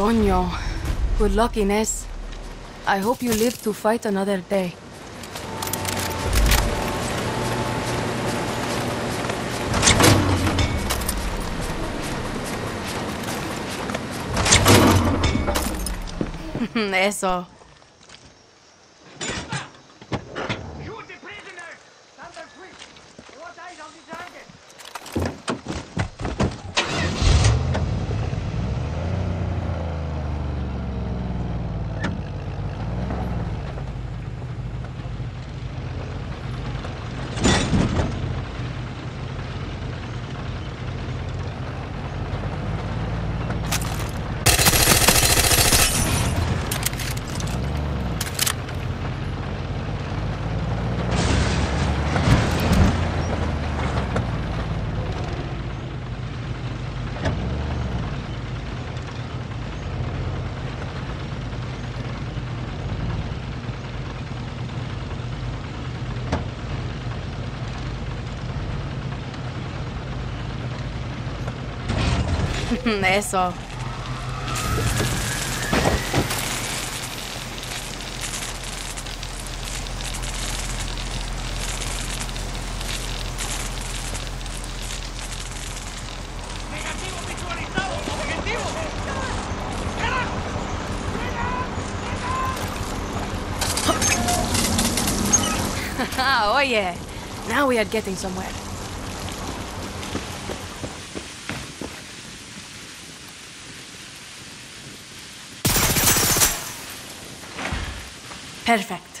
Coño. Good luck, Inez. I hope you live to fight another day. Eso. Eso. Ah, oye. Now we are getting somewhere. Perfect.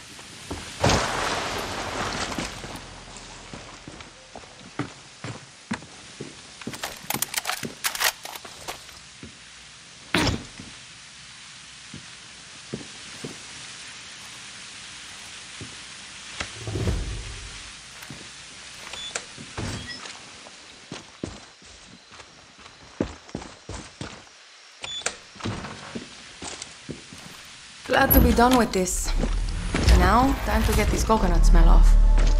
Glad to be done with this. Now, time to get this coconut smell off.